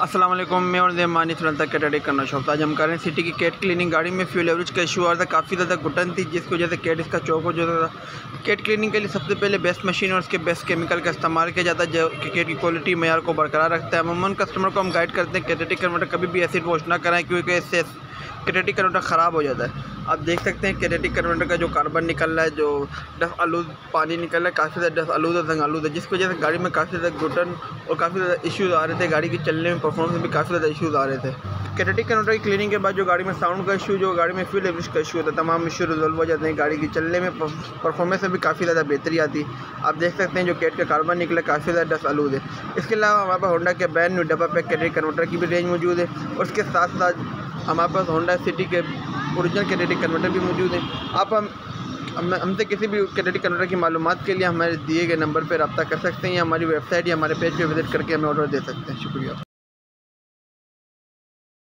वालेकुम मैं और मानी सुरंता कैटेडिक करना शौक आज हम कर रहे हैं सिटी की कैट क्लीनिंग गाड़ी में फ्यूल एवरेज का इशू आ रहा था, काफ़ी ज़्यादा घुटन थी, जिसकी वजह से कैट इसका चौक हो जाता था। कैट क्लीनिंग के लिए सबसे पहले बेस्ट मशीन और उसके बेस्ट केमिकल का इस्तेमाल किया जाता है, जो कि कैट की क्वालिटी मैार को बरकरार रखता है। अमूमन कस्टमर को हम गाइड करते हैं कैटेटिक कन्वर्टर कभी भी एसिड वॉश ना कराएँ, क्योंकि इससे कैटेटिक कन्वर्टर ख़राब हो जाता है। आप देख सकते हैं कैटेटिक कन्वर्टर का जो कार्बन निकल रहा है, जो डफ आलूद पानी निकल रहा है, काफ़ी ज़्यादा डफ आलूद जंग आलूद है जिसकी वजह से गाड़ी में काफ़ी ज़्यादा घुटन और काफ़ी ज़्यादा इश्यूज़ आ रहे थे, गाड़ी के चलने में परफॉर्मेंस में भी काफ़ी ज़्यादा इशूज़ आ रहे थे। कैटेटिक कन्वर्टर की क्लीनिंग के बाद जो गाड़ी में साउंड का इशू जो गाड़ी में फ्यूल एवरेज का इशू होता है, तमाम इशू रिजॉल्व हो जाते हैं, गाड़ी के चलने में परफॉर्मेंस में भी काफ़ी ज़्यादा बेहतरी आती। है आप देख सकते हैं जो कैट का कार्बन निकला, काफ़ी ज़्यादा डस्ट आलूद है। इसके अलावा हमारे पास होंडा के बैन न्यू डब्बा पैक कैटेटिक कन्वर्टर की भी रेंज मौजूद है, और उसके साथ साथ हमारे पास होंडा सिटी के ओरिजिनल कैटेटिक कन्वर्टर भी मौजूद हैं। आप हम हमसे किसी भी कैटेटिक कन्वर्टर की मालूम के लिए हमारे दिए गए नंबर पर रब्ता कर सकते हैं या हमारी वेबसाइट या हमारे पेज पर विज़िट करके हमें ऑर्डर दे सकते हैं। शुक्रिया।